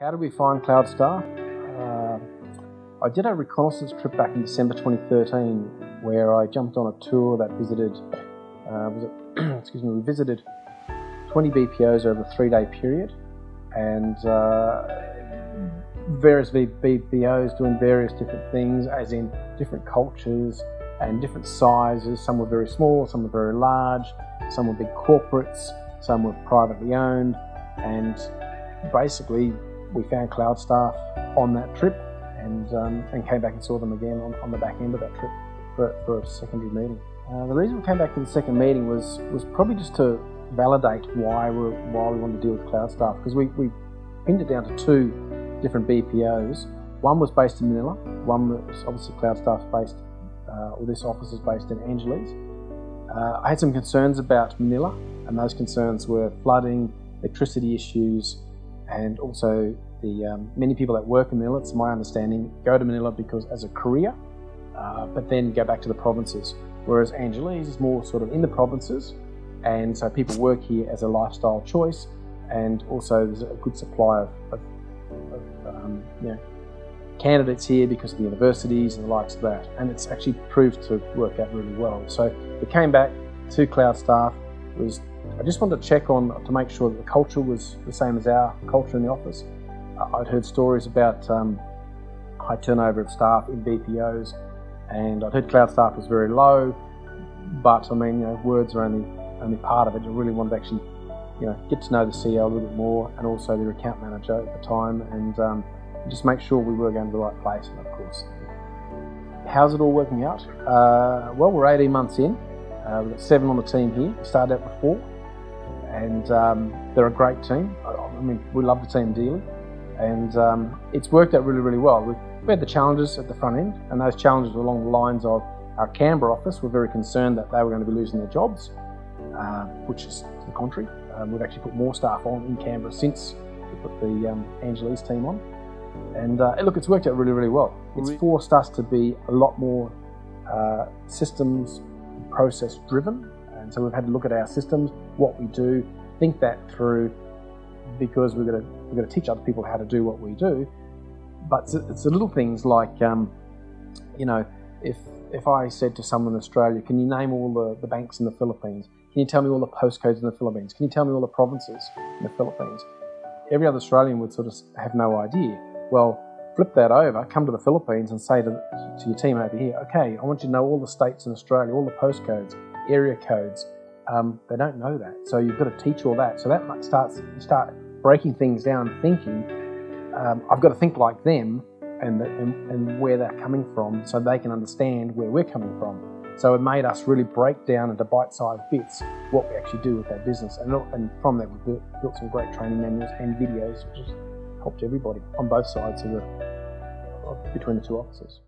How did we find Cloudstaff? Uh, I did a reconnaissance trip back in December 2013 where I jumped on a tour that visited, uh, it, excuse me, we visited 20 BPOs over a three day period and uh, various BPOs doing various different things, as in different cultures and different sizes. Some were very small, some were very large, some were big corporates, some were privately owned, and basically we found Cloudstaff on that trip and, um, and came back and saw them again on, on the back end of that trip for, for a secondary meeting. Uh, the reason we came back to the second meeting was was probably just to validate why we why we wanted to deal with Cloudstaff because we, we pinned it down to two different BPOs. One was based in Manila. One was obviously Cloudstaff based, uh, or this office is based in Angeles. Uh, I had some concerns about Manila, and those concerns were flooding, electricity issues, and also the um, many people that work in Manila, it's my understanding, go to Manila because as a career, uh, but then go back to the provinces. Whereas Angeles is more sort of in the provinces, and so people work here as a lifestyle choice, and also there's a good supply of, of, of um, you know, candidates here because of the universities and the likes of that, and it's actually proved to work out really well. So we came back to Cloudstaff was I just wanted to check on to make sure that the culture was the same as our culture in the office. I'd heard stories about um, high turnover of staff in BPOs, and I'd heard Cloudstaff was very low. But I mean, you know, words are only only part of it. I really wanted to actually, you know, get to know the CEO a little bit more, and also the account manager at the time, and um, just make sure we were going to the right place. And of course, how's it all working out? Uh, well, we're 18 months in. Uh, we've got seven on the team here. We started out with four, and um, they're a great team. I mean, we love the team dearly, and um, it's worked out really, really well. We've, we had the challenges at the front end, and those challenges were along the lines of our Canberra office were very concerned that they were going to be losing their jobs, uh, which is the contrary. Um, we've actually put more staff on in Canberra since we put the um, Angeles team on. And uh, look, it's worked out really, really well. It's forced us to be a lot more uh, systems process driven. And so we've had to look at our systems, what we do, think that through because we're going to, we're to teach other people how to do what we do. But it's, it's the little things like, um, you know, if, if I said to someone in Australia, can you name all the, the banks in the Philippines? Can you tell me all the postcodes in the Philippines? Can you tell me all the provinces in the Philippines? Every other Australian would sort of have no idea. Well, flip that over, come to the Philippines and say to, to your team over here, okay, I want you to know all the states in Australia, all the postcodes, area codes. Um, they don't know that. So you've got to teach all that. So that starts, you start breaking things down, thinking, um, I've got to think like them and, the, and, and where they're coming from so they can understand where we're coming from. So it made us really break down into bite-sized bits what we actually do with our business. And, and from that, we built, built some great training manuals and videos, which helped everybody on both sides of the between the two offices.